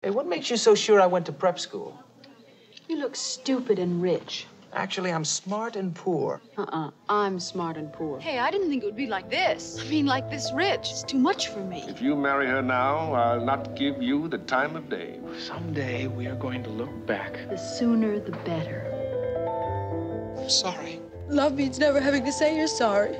Hey, what makes you so sure I went to prep school? You look stupid and rich. Actually, I'm smart and poor. Uh-uh. I'm smart and poor. Hey, I didn't think it would be like this. I mean, like this rich. It's too much for me. If you marry her now, I'll not give you the time of day. Someday we are going to look back. The sooner, the better. I'm sorry. Love means never having to say you're sorry.